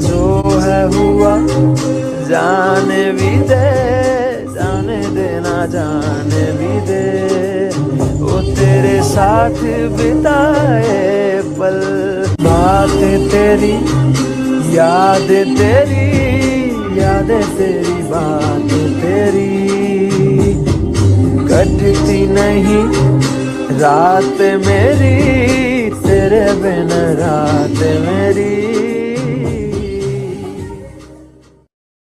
जो है हुआ, जाने भी दे, जाने देना, जाने भी दे। वो तेरे साथ बिताए पल, बात तेरी, याद तेरी याद तेरी, बात तेरी। कटती नहीं रात मेरी, तेरे बिन रात मेरी।